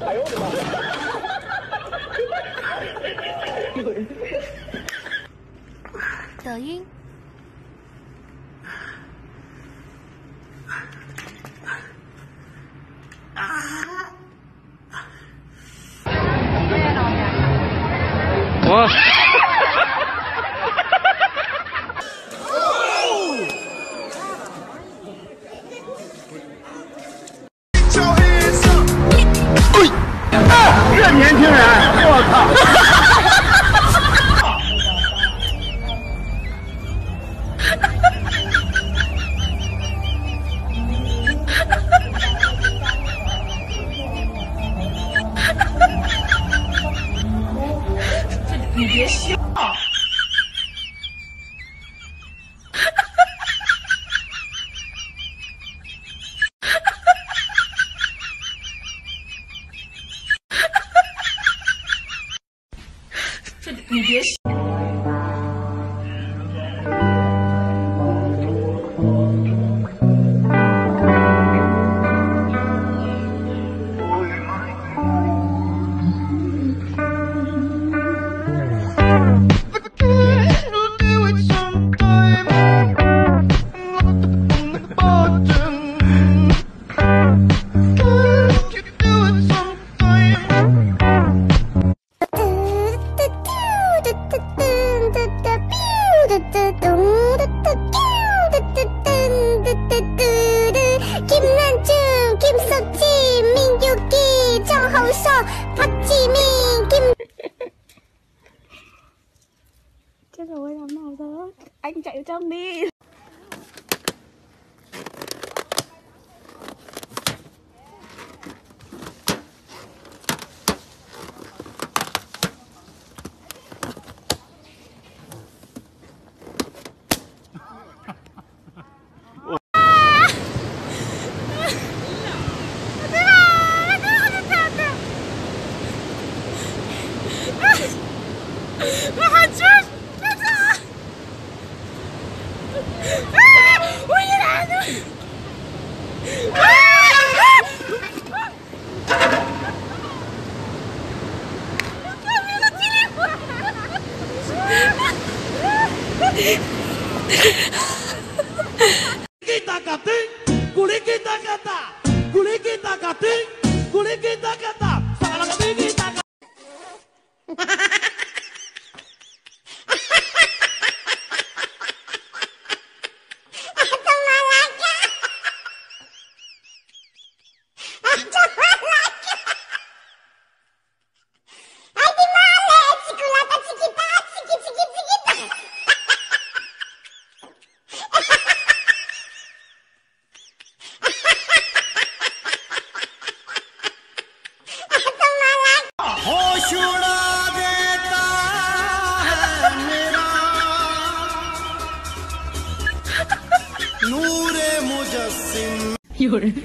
哎呦我的妈！抖音。年轻人，我靠！你别笑。你别 벌써 박지민 김 Chết rồi, làm nào đó Anh chạy trong đi. Kita kating, kulit kita kata, होश उड़ा देता है मेरा। नूरे मुजस्सिम। 有人。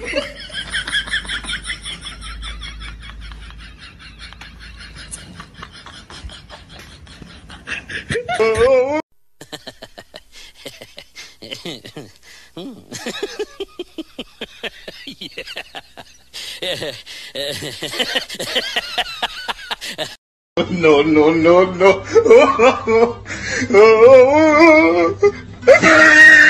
No, no, no, no.